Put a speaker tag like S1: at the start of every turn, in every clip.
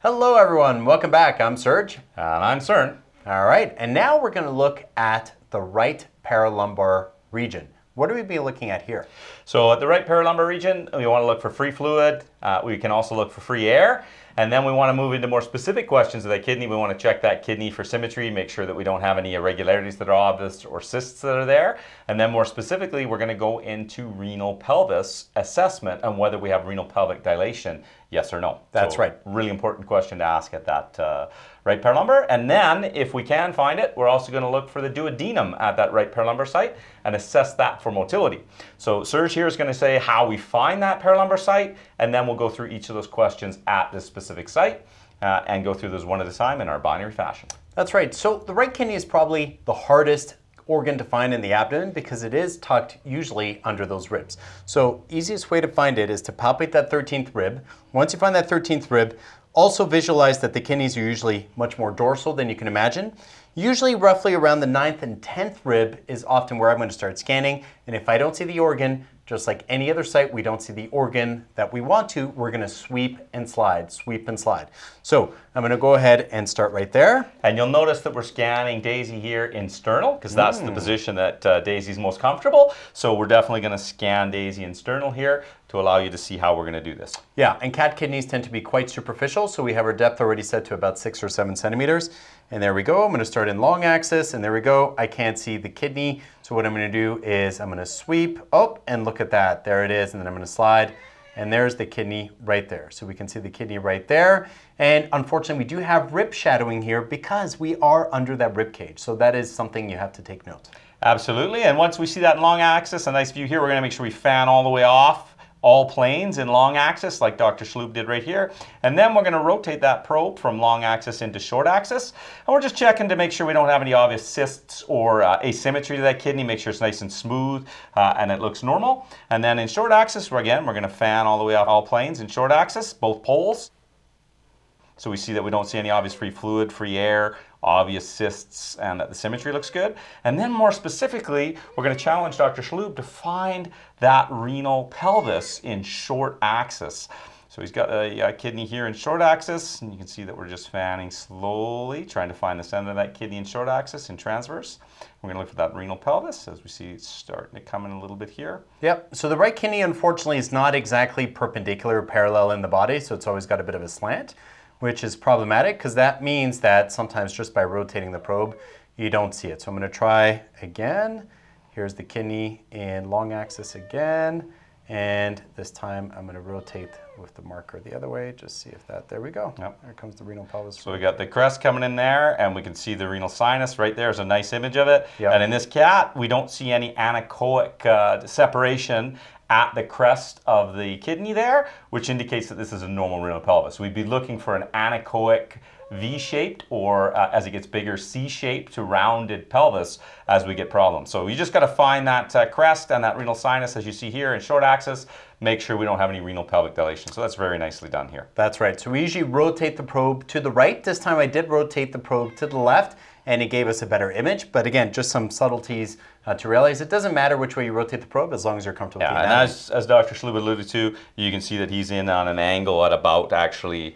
S1: Hello, everyone. Welcome back. I'm Serge.
S2: And I'm Søren.
S1: All right, and now we're going to look at the right paralumbar region. What are we be looking at here?
S2: So at the right paralumbar region, we want to look for free fluid. Uh, we can also look for free air. And then we want to move into more specific questions of that kidney. We want to check that kidney for symmetry, make sure that we don't have any irregularities that are obvious or cysts that are there. And then more specifically, we're going to go into renal pelvis assessment and whether we have renal pelvic dilation, yes or no.
S1: That's
S2: So,
S1: right.
S2: Really important question to ask at that uh, right paralumbar. And then if we can find it, we're also going to look for the duodenum at that right paralumbar site and assess that for motility. So Serge here is going to say how we find that paralumbar site, and then we'll go through each of those questions at this specific site uh, and go through those one at a time in our binary fashion.
S1: That's right. So the right kidney is probably the hardest organ to find in the abdomen because it is tucked usually under those ribs. So easiest way to find it is to palpate that 13th rib. Once you find that 13th rib, also visualize that the kidneys are usually much more dorsal than you can imagine. Usually roughly around the 9th and 10th rib is often where I'm going to start scanning. And if I don't see the organ, just like any other site, we don't see the organ that we want to, we're gonna sweep and slide, sweep and slide. So I'm gonna go ahead and start right there.
S2: And you'll notice that we're scanning Daisy here in sternal because that's the position that uh, Daisy's most comfortable. So we're definitely going to scan Daisy in sternal here to allow you to see how we're going to do this.
S1: Yeah, and cat kidneys tend to be quite superficial, so we have our depth already set to about six or seven centimeters. And there we go. I'm going to start in long axis, and there we go. I can't see the kidney, so what I'm going to do is I'm going to sweep up, and look at that. There it is, and then I'm going to slide, and there's the kidney right there. So we can see the kidney right there. And unfortunately, we do have rib shadowing here because we are under that rib cage. So that is something you have to take note.
S2: Absolutely. And once we see that long axis, a nice view here, we're going to make sure we fan all the way off all planes in long axis like Dr. Chaloub did right here. And then we're going to rotate that probe from long axis into short axis. And we're just checking to make sure we don't have any obvious cysts or uh, asymmetry to that kidney. Make sure it's nice and smooth uh, and it looks normal. And then in short axis, again, we're going to fan all the way off all planes in short axis, both poles. So we see that we don't see any obvious free fluid, free air, obvious cysts, and that the symmetry looks good. And then more specifically, we're going to challenge Dr. Chaloub to find that renal pelvis in short axis. So he's got a, a kidney here in short axis, and you can see that we're just fanning slowly, trying to find the center of that kidney in short axis in transverse. We're going to look for that renal pelvis as we see it's starting to come in a little bit here.
S1: Yep. So the right kidney, unfortunately, is not exactly perpendicular or parallel in the body, so it's always got a bit of a slant, which is problematic because that means that sometimes just by rotating the probe, you don't see it. So I'm going to try again. Here's the kidney in long axis again. And this time I'm going to rotate with the marker the other way, just see if that, there we go.
S2: Yep.
S1: There comes the renal pelvis.
S2: So we got the crest coming in there, and we can see the renal sinus right there is a nice image of it.
S1: Yep.
S2: And in this cat, we don't see any anechoic uh, separation at the crest of the kidney there, which indicates that this is a normal renal pelvis. We'd be looking for an anechoic V-shaped or uh, as it gets bigger, C-shaped to rounded pelvis as we get problems. So you just got to find that uh, crest and that renal sinus as you see here in short axis. Make sure we don't have any renal pelvic dilation. So that's very nicely done here.
S1: That's right. So we usually rotate the probe to the right. This time I did rotate the probe to the left and it gave us a better image. But again, just some subtleties uh, to realize. It doesn't matter which way you rotate the probe as long as you're comfortable
S2: Yeah, and as, as Dr. Chaloub alluded to, you can see that he's in on an angle at about actually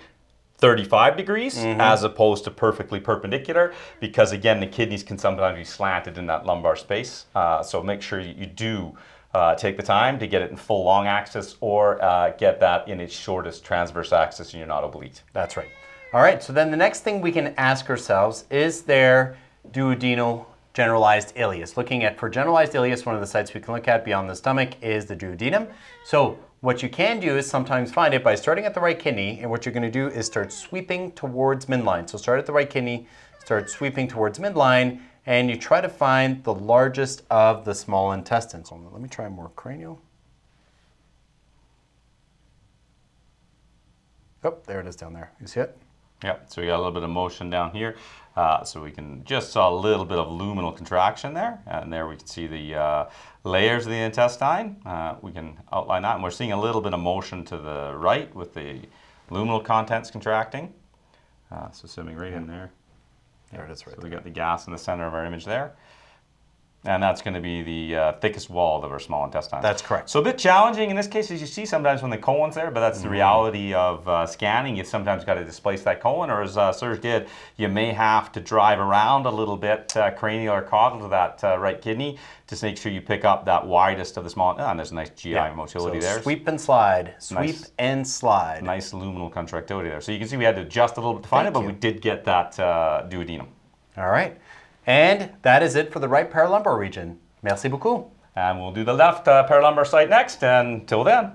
S2: 35 degrees as opposed to perfectly perpendicular because again the kidneys can sometimes be slanted in that lumbar space uh, so make sure you, you do uh, take the time to get it in full long axis or uh, get that in its shortest transverse axis and you're not oblique
S1: That's right. All right, so then the next thing we can ask ourselves is there duodenal generalized ileus? Looking at for generalized ileus, one of the sites we can look at beyond the stomach is the duodenum. So what you can do is sometimes find it by starting at the right kidney, and what you're going to do is start sweeping towards midline. So start at the right kidney, start sweeping towards midline, and you try to find the largest of the small intestines. Let me try more cranial. Oh, there it is down there. You see it?
S2: Yep, so we got a little bit of motion down here. Uh, so we can just saw a little bit of luminal contraction there. And there we can see the uh, layers of the intestine. Uh, we can outline that. And we're seeing a little bit of motion to the right with the luminal contents contracting. Uh, so swimming right in there.
S1: There it is right
S2: So we got the gas in the center of our image there. And that's going to be the uh, thickest wall of our small intestine.
S1: That's correct.
S2: So a bit challenging in this case, as you see sometimes when the colon's there, but that's the
S1: Mm-hmm.
S2: reality of uh, scanning. You've sometimes got to displace that colon, or as uh, Serge did, you may have to drive around a little bit uh, cranial or caudal to that uh, right kidney to make sure you pick up that widest of the small. Ah, and there's a nice GI motility
S1: So
S2: there.
S1: Sweep and slide. Sweep
S2: Nice.
S1: and slide.
S2: Nice luminal contractility there. So you can see we had to adjust a little bit to find
S1: Thank
S2: it, but
S1: you.
S2: we did get that uh, duodenum.
S1: All right. And that is it for the right paralumbar region. Merci beaucoup.
S2: And we'll do the left uh, paralumbar site next. And till then,